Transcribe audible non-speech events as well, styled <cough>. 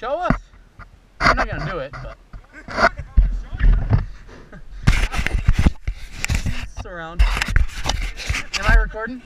Show us. I'm not gonna do it, but. <laughs> Surround. Am I recording?